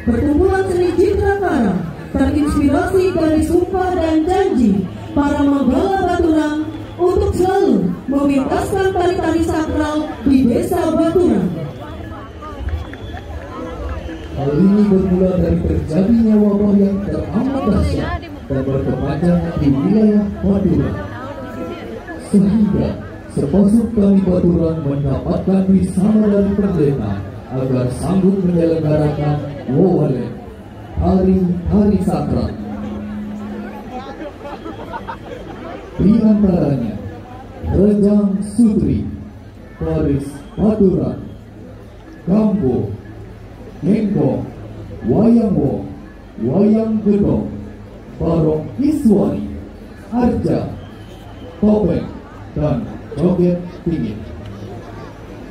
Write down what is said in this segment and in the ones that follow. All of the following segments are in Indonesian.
Perkumpulan seni Citrakara terinspirasi dari sumpah dan janji para Manggala Batura untuk selalu memintaskan tari-tari sakral di desa Batura. Hal ini bermula dari terjadinya wabah yang teramat dahsyat dan berkepanjangan di wilayah Madura. Sehingga sepasuk kami Baturan mendapatkan wisama dari pendeta agar sanggup menyelenggarakan Wawale, hari-hari sakral. Di antaranya, Rejang Sutri, Paris Baturan, Gambo, Nengko, Wayang Wo, Wayang Gedong, Barong Iswari, Arja, Topeng, dan Joget Tinggi.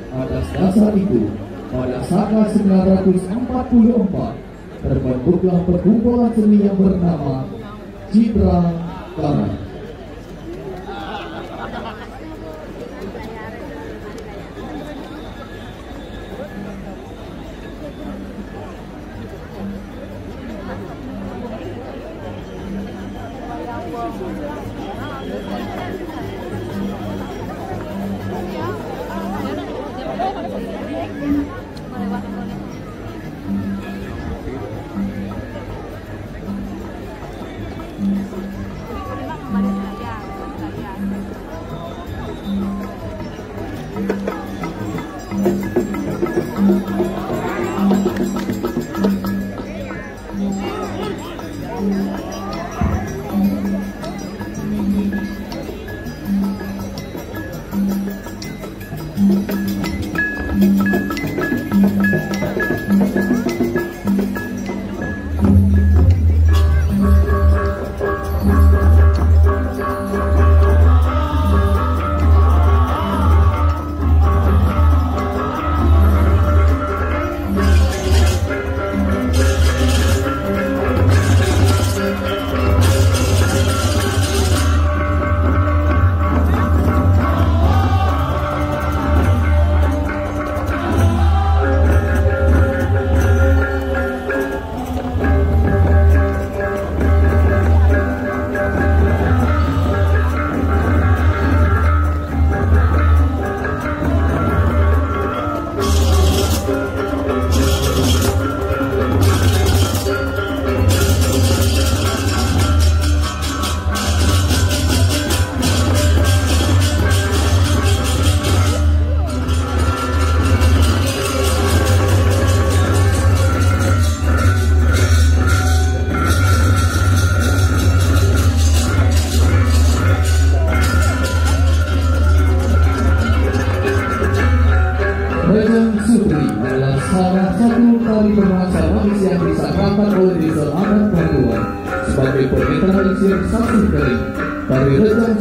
Atas dasar itu, pada Saka 944, terbentuklah perkumpulan seni yang bernama Citra Kara. Saksi Kering. Tari Rejang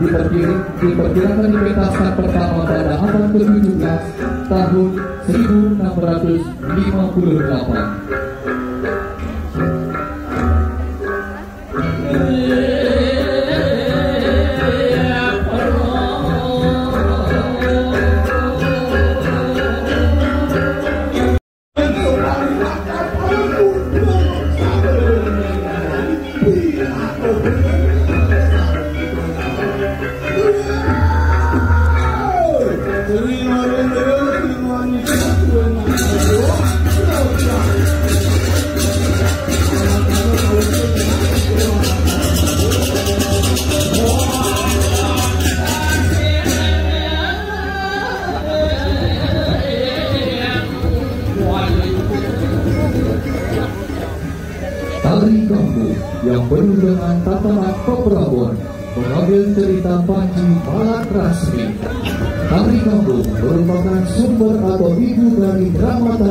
diperkira, diperkirakan dipentaskan pertama pada abad ke-17 tahun 1658.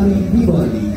Dani Libani.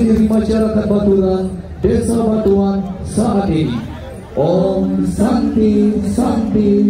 diri masyarakat Baturan, Desa Batuan saat ini. Om Santi Santi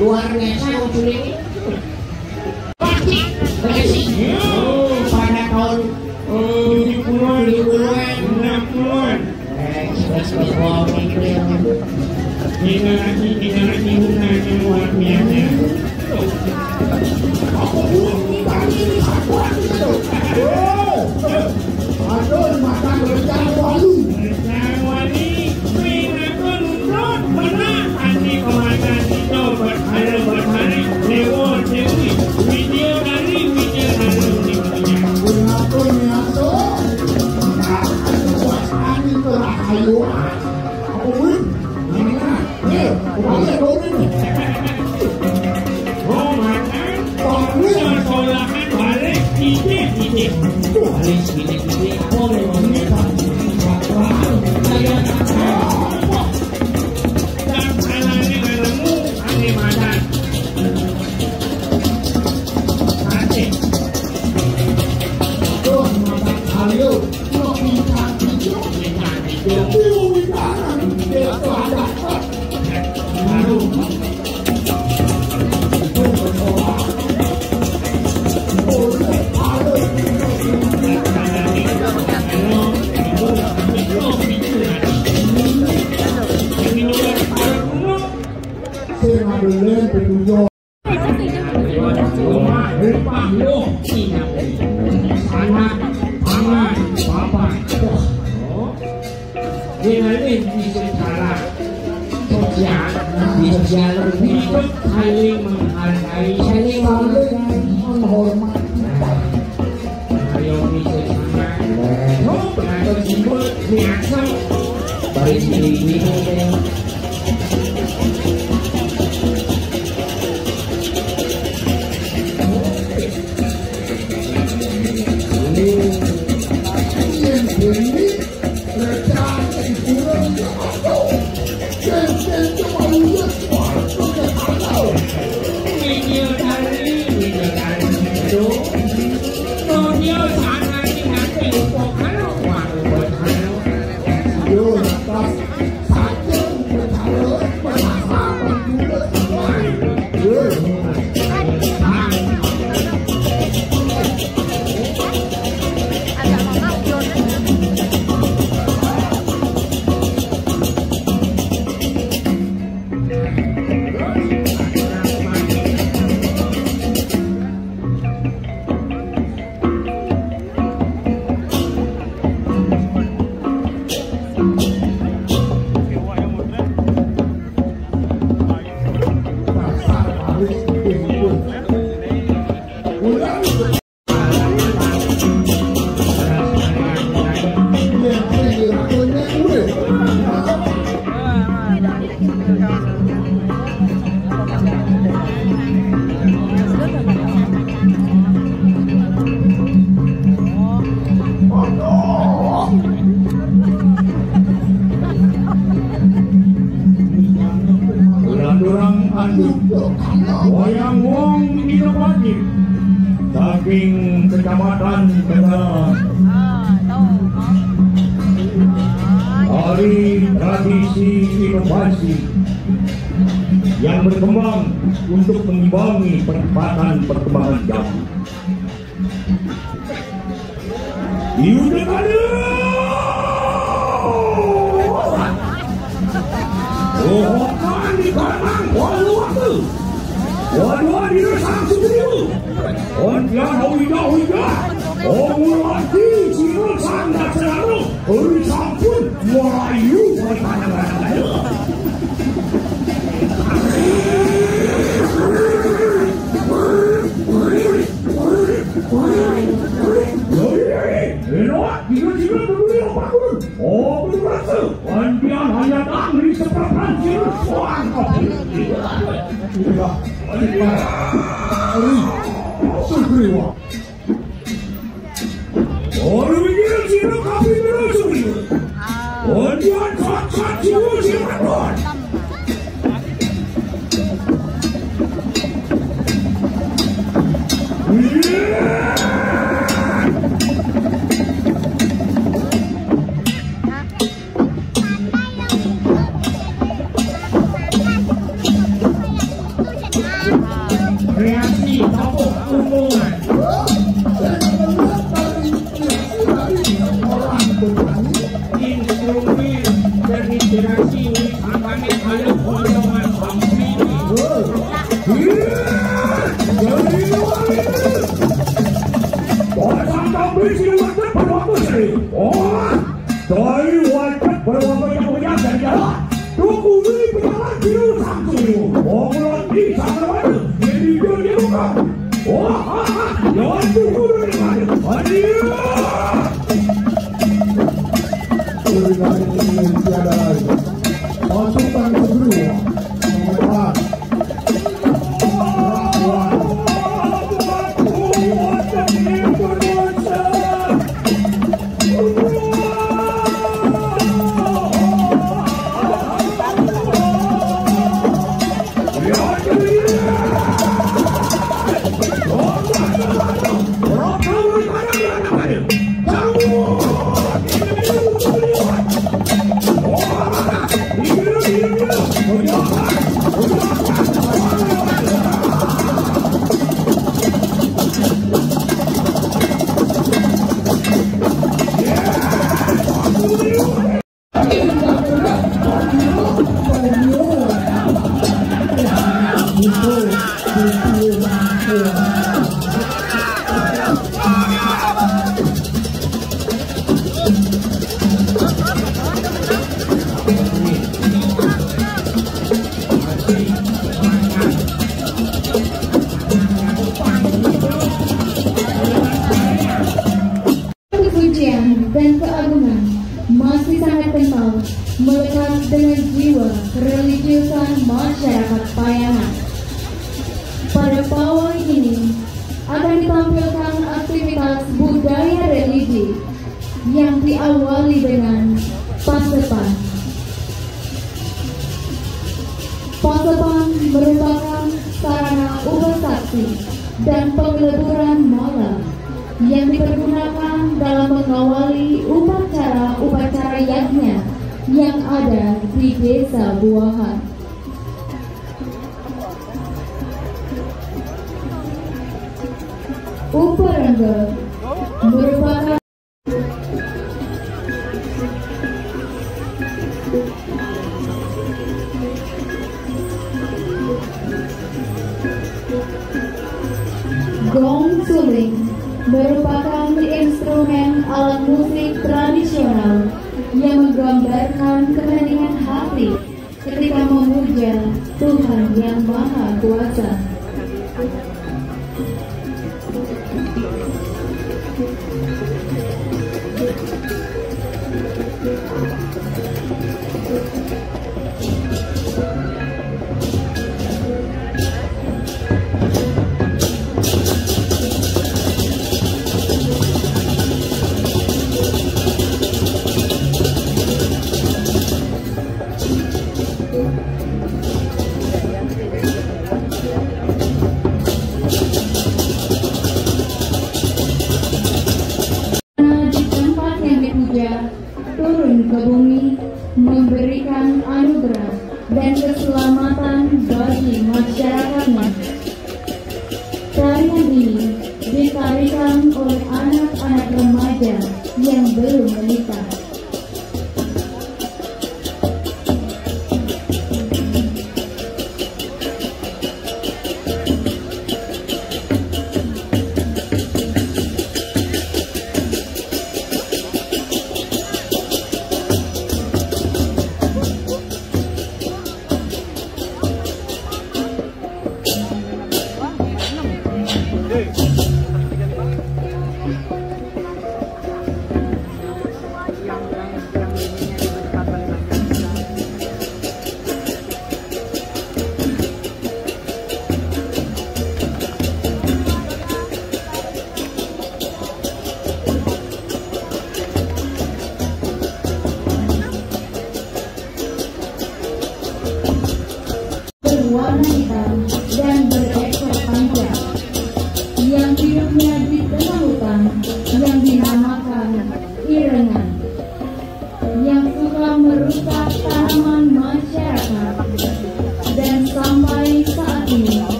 Luar biasa bang culik. Oh, I'm not even asking for National Program 이웃을 말이야! 오호, 빨리 가랑 월로와드! 월로와 이를 상수드리우! 언야, 오이가, 오이가! 어물한테 지금 상납자로 의상품 와유! 가능하나요? What? 来你们居然都没有发现我们的原则问题了 wish you was the property. Or, tôi was the property. Tôi chẳng nhớ. Tôi cũng biết bây giờ thiếu thằng dù. Một lần đi chẳng là bắt được. Nghe đi đưa đi lúc đó. Ủa, hả, hả, nhớ tôi cũng đưa đi mà. Ở đi. Tôi là người dân. Ở trong tăng không được. Melekat dengan jiwa religiusan masyarakat Payangan. Pada pawai ini akan ditampilkan aktivitas budaya religi yang diawali dengan pasepan. Pasepan merupakan sarana ubah dan pengeleburan yang ada di desa Buahan. Uparangga merupakan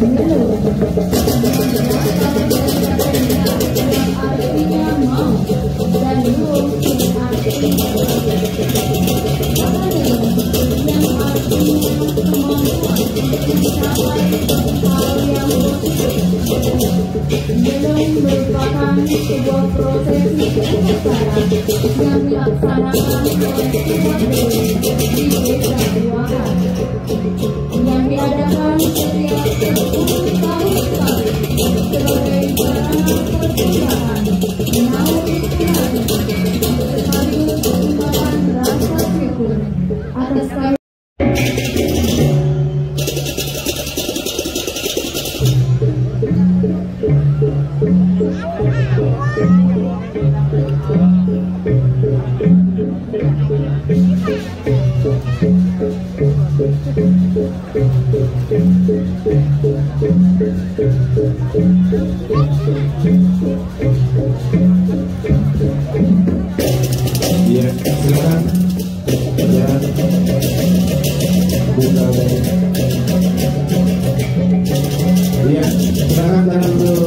Gracias. Ya,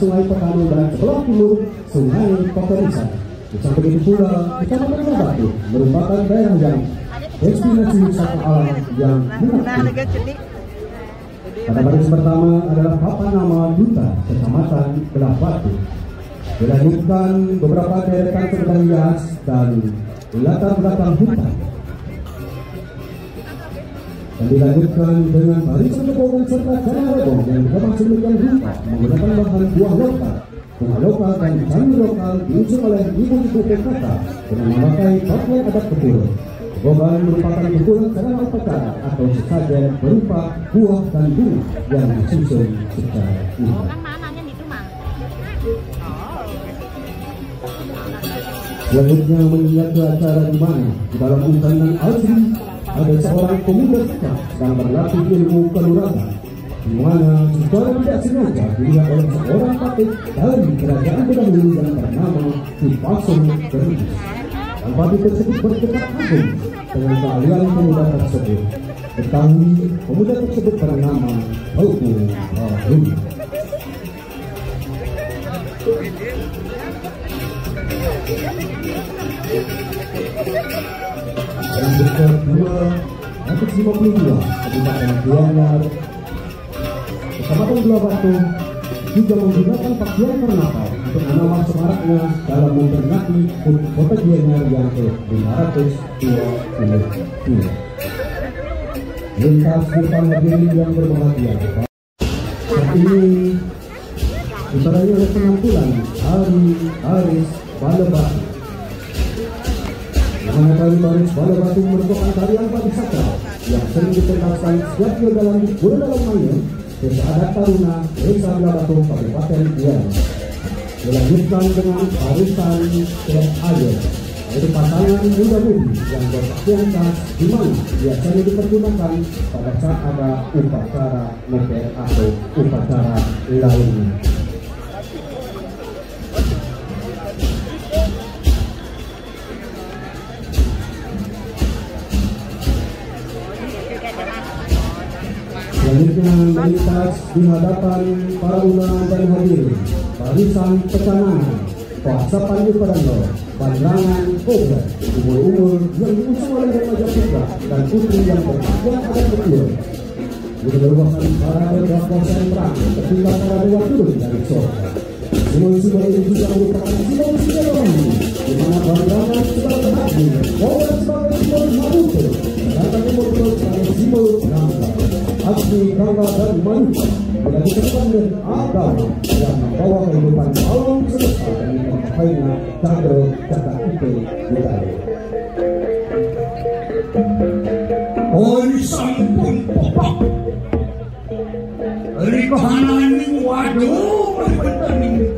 Sungai Pekanu dan sebelah timur Sungai Pekerisan. Di samping itu pula, Kecamatan Belabatu merupakan daerah yang destinasi wisata alam yang menarik. Pada baris pertama adalah papan nama duta kecamatan Belah Batu. Dilanjutkan beberapa deretan tentang hias dan latar belakang hutan. Dan dilanjutkan dengan barisan kebohongan serta cara rebong yang dikemas sedemikian rupa menggunakan bahan buah lokal, bunga lokal dan candu lokal diusung oleh ibu-ibu PKK dengan memakai pakaian adat betul. Kebohongan merupakan pukulan sarana upacara atau sesajen berupa buah dan bunga yang disusun secara indah. Selanjutnya mengingat ke acara di mana di dalam undangan asli ada seorang pemuda kita sedang berlatih ilmu kanuragan di mana secara tidak sengaja dilihat oleh seorang patih dari kerajaan terdahulu yang bernama Beritis. Dan patih tersebut bertekad agung dengan keahlian pemuda tersebut. Ketahui pemuda tersebut bernama Tauku Harun. Yang kedua 152 Kabupaten Gianyar Kecamatan Gula Batu juga menggunakan pakaian karnaval untuk menambah semaraknya dalam memperingati Kota Gianyar yang ke-522. Lintas depan hadirin yang berbahagia. Saat ini diperangi oleh penampilan Hari Haris Balebatu Mana kali baris pada batu merupakan tarian sakral yang sering dipentaskan setiap dalam dalam mainan desa adat Taruna, desa Belabatu, Kabupaten Gianyar. Dilanjutkan dengan barisan klub air yaitu pasangan muda-mudi yang berpakaian khas di mana biasanya dipergunakan pada saat ada upacara meter atau upacara lainnya. Selanjutnya melintas di hadapan para undangan dan hadirin barisan pecanangan kuasa pandu perando pandangan kobra umur-umur yang diusung oleh remaja putra dan putri yang berpakaian adat betul juga merupakan para yang terang ketika para dewa turun dari surga Simbol-simbol ini juga merupakan simbol-simbol rohani di mana pandangan sebagai hati, kobra sebagai simbol mabuto, sedangkan umur sebagai simbol rangka. asli bangga dan maju dengan kesempatan dan adab yang membawa kehidupan alam semesta dan memakainya tanda kata itu budaya. Oh, sampun popok. Rikohanan waduh, berbentar ini.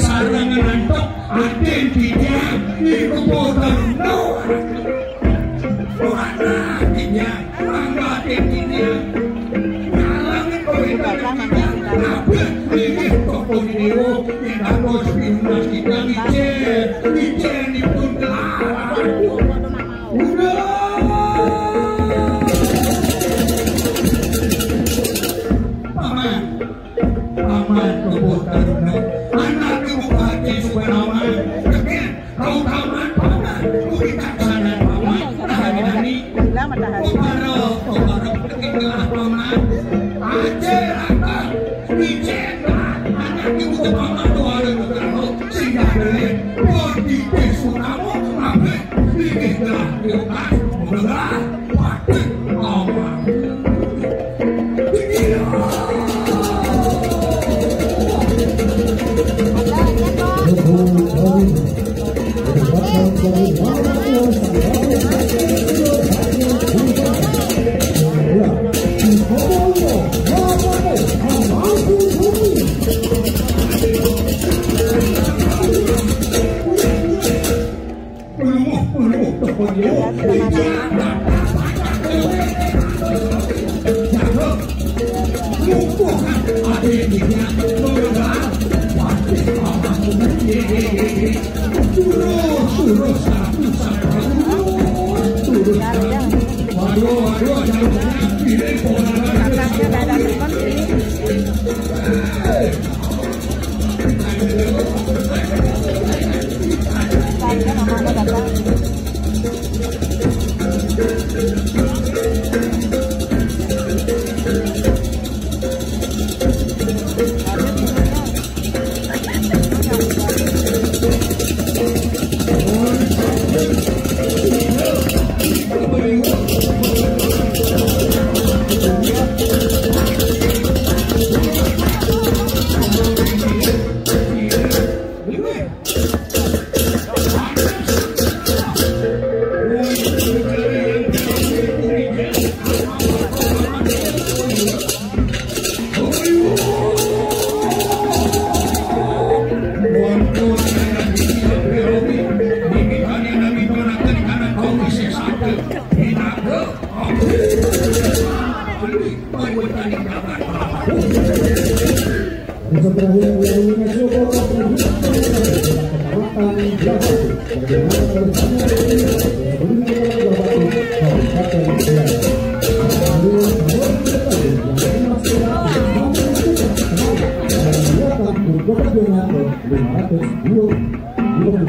sarangan antok Matentidya Ikupotan No Bukan hatinya Ang matentidya Nalangin ko rin Nabit Ingin ko kung mình có cách liên lạc được mình nói thì cũng luôn cũng luôn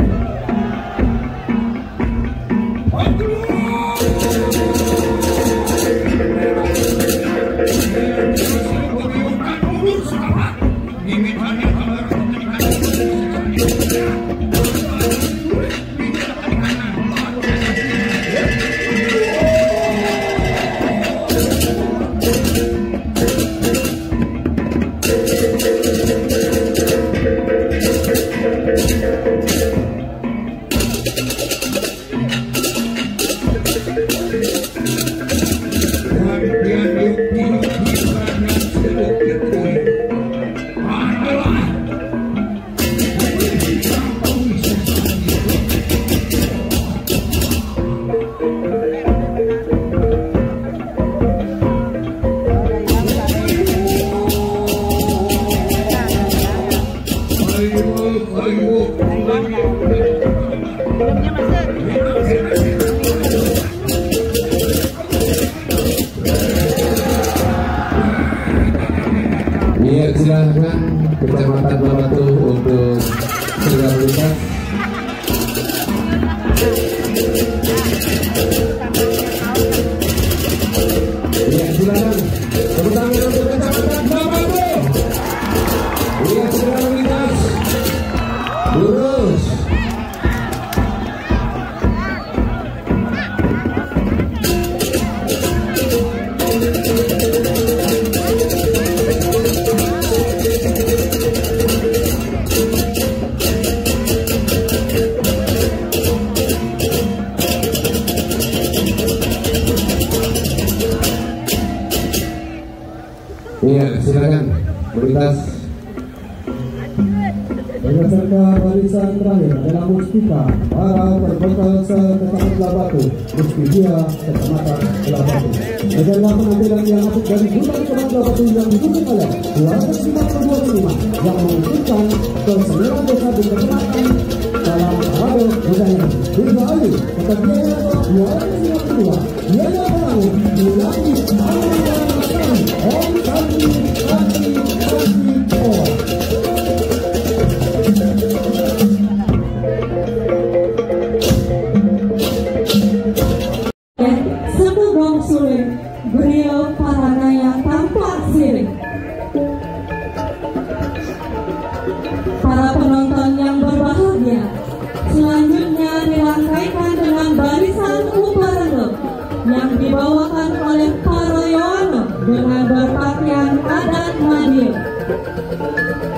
dari bulan kecamatan Labatu yang didukung oleh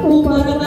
upang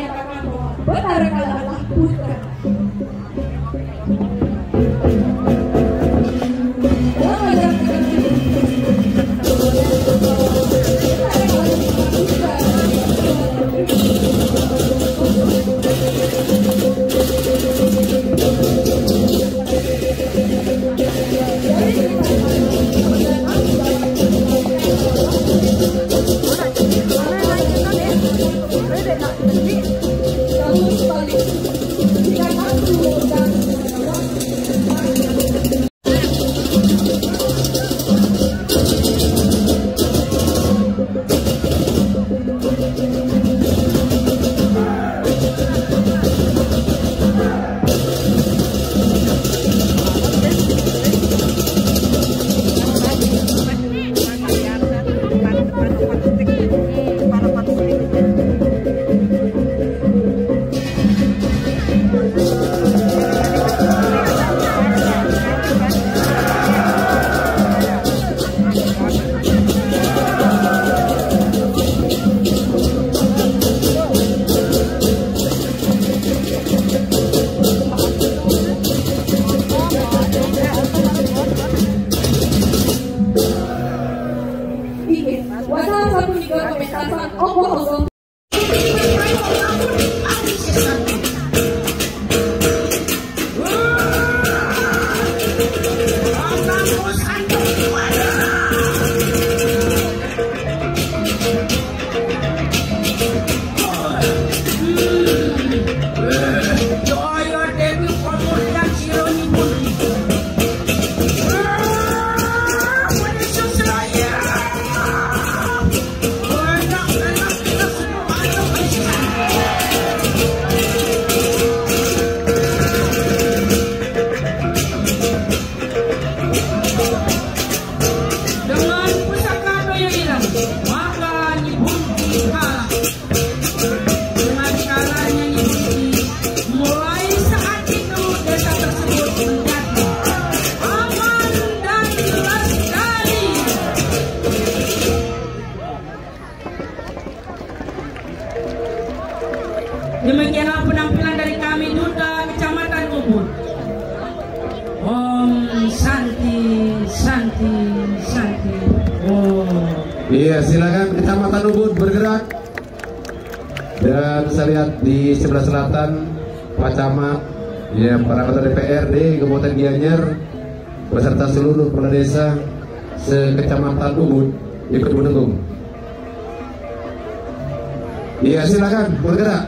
DPRD Kabupaten Gianyar beserta seluruh kepala desa sekecamatan Ubud ikut menunggu. Iya silakan bergerak.